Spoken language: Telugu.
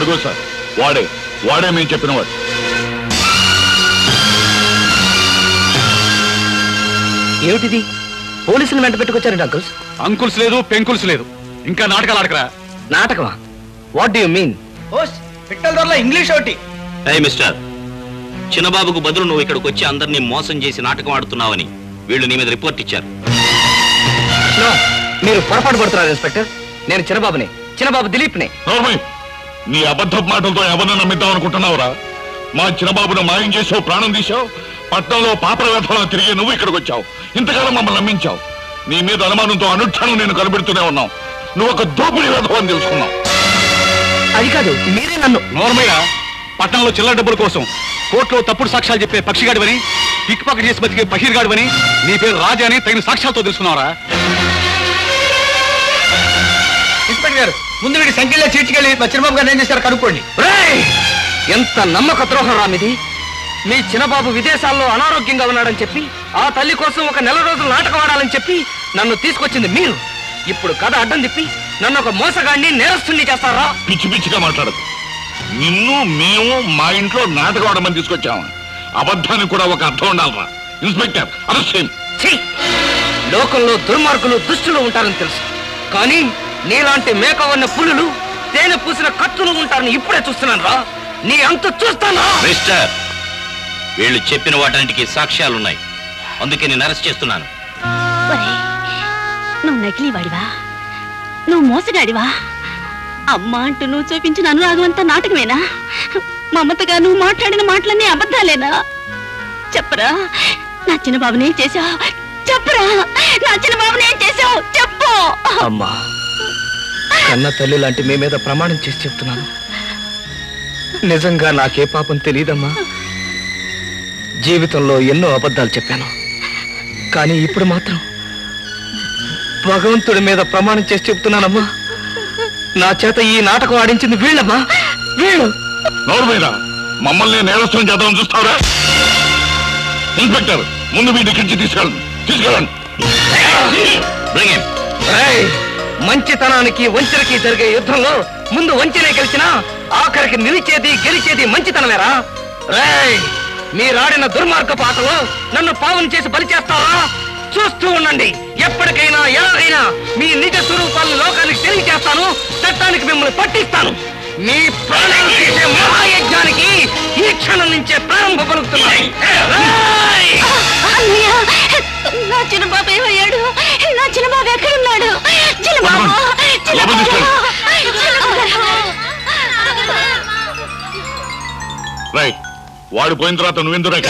అడుగు సార్. వాడే వాడే మేము చెప్పిన వాడు ఏమిటిది? పోలీసులు వెంట పెట్టుకొచ్చారండి అంకుల్స్? అంకుల్స్ లేదు పెంకుల్స్ లేదు. ఇంకా నాటకాలు ఆడకరా? నాటకమా? వాట్ డూ మీన్ పిట్టల దొరల ఇంగ్లీష్ ఒకటి. Hey mister. చిన్నబాబుకు బదులు నువ్వు ఇక్కడికి వచ్చి అందరినీ మోసం చేసి నాటకం ఆడుతున్నావని వీళ్ళు నీ మీద రిపోర్ట్ ఇచ్చారు. నో మీరు పొరపాటు పడుతున్నారు ఇన్స్పెక్టర్. నేను చిన్నబాబుని చిన్నబాబు దిలీప్ని. నీ అబద్ధ మాటలతో ఎవరిని నమ్మిద్దాం అనుకుంటున్నావురా? మా చిన్నబాబును మాయం చేసావు ప్రాణం తీసావు పట్నంలో పాపల వ్యర్థంలో తిరిగి నువ్వు ఇక్కడికి వచ్చావు. ఇంతకాలం మమ్మల్ని నమ్మించావు. నీ మీద అనుమానంతో అనుక్షణం నేను కనిపెడుతూనే ఉన్నావు. నువ్వు ఒక దోపిడీ వ్యర్థం అని తెలుసుకున్నావు. అది కాదు మీరే నన్ను. నోర్మయ్య పట్టణంలో చిల్లర డబ్బుల కోసం కోర్టులో తప్పుడు సాక్ష్యాలు చెప్పే పక్షిగాడివని పిక్ పాకెట్ చేసి బతికే పహీర్గాడివని నీ పేరు రాజా అని తగిన సాక్ష్యాలతో తెలుసుకున్నావరా? ఇన్స్పెక్టర్ గారు ముందు వీడి సంఖ్యలో చీడ్చుకెళ్ళి మా చిన్నబాబు గారు ఏం చేశారు? కనుక్కోండి! ఎంత నమ్మక ద్రోహం రామిది? మీ చిన్నబాబు విదేశాల్లో అనారోగ్యంగా ఉన్నాడని చెప్పి ఆ తల్లి కోసం ఒక నెల రోజులు నాటకం ఆడాలని చెప్పి నన్ను తీసుకొచ్చింది మీరు. ఇప్పుడు కథ అడ్డం తిప్పి నన్ను ఒక మోసగాడిని నేరస్తుని చేస్తారా? పిచ్చి పిచ్చిగా మాట్లాడదు నిన్ను మేము మా ఇంట్లో నాటకం ఆడమని తీసుకొచ్చాము అబద్ధానికి కూడా ఒక అర్థం ఉండాలరా. ఇన్స్పెక్టర్ అరెస్ట్ చేయండి. ఛీ! లోకంలో దుర్మార్గులు దుష్టులు ఉంటారని తెలుసు. కానీ నీలాంటి మేక ఉన్న పులులు తేనె పూసిన కత్తులు ఉంటారని ఇప్పుడే చూస్తున్నాను రా నీ అంత చూస్తానా? మిస్టర్ వీళ్ళు చెప్పిన వాటన్నిటికీ సాక్ష్యాలున్నాయి. అందుకే నేను అరెస్ట్ చేస్తున్నాను. నువ్వు నకిలీవాడివా? నువ్వు మోసగాడివా? అమ్మ అంటూ నువ్వు చూపించిన అనురాగం అంతా నాటకమేనా? మమతగా నువ్వు మాట్లాడిన మాటలన్నీ అబద్ధాలేనా? చెప్పరా? నా చిన్న బాబుని ఏం చేశావు? చెప్పరా? నా చిన్న బాబుని ఏం చేశావు? చెప్పు! అమ్మా కన్న తల్లి లాంటి మీ మీద ప్రమాణం చేసి చెప్తున్నాను. నిజంగా నాకే పాపం తెలియదమ్మా జీవితంలో ఎన్నో అబద్ధాలు చెప్పాను. కానీ ఇప్పుడు మాత్రం భగవంతుడి మీద ప్రమాణం చేసి చెప్తున్నానమ్మా. నా చేత ఈ నాటకం ఆడించింది వీళ్ళమ్మా. వీళ్ళు. నోరు మీద. మమ్మల్ని నేరస్తులు చేద్దాం చూస్తావురా? ఇన్స్పెక్టర్ ముందు ఇక్కడి నుంచి తీసుకెళ్ళండి. తీసుకెళ్ళండి. మంచితనానికి వంచనకి జరిగే యుద్ధంలో ముందు వంచనే గెలిచినా ఆఖరికి నిలిచేది గెలిచేది మంచితనమేరా? రేయ్ మీరాడిన దుర్మార్గ పాటలో నన్ను పావన చేసి బలి చేస్తారా? చూస్తూ ఉండండి. ఎప్పటికైనా ఎలాగైనా మీ నిజ స్వరూపాలను లోకానికి తెలియజేస్తాను. చట్టానికి మిమ్మల్ని పట్టిస్తాను. మీ ప్రాణం తీసే మహాయజ్ఞానికి ఈ క్షణం నుంచే ప్రారంభ పలుకుతున్నాయి నా చిన్నబాబు ఏమయ్యాడు? నా చిన్నబాబు ఎక్కడున్నాడు? రైట్. వాడు పోయిన తర్వాత నువ్వెందుకు రేఖ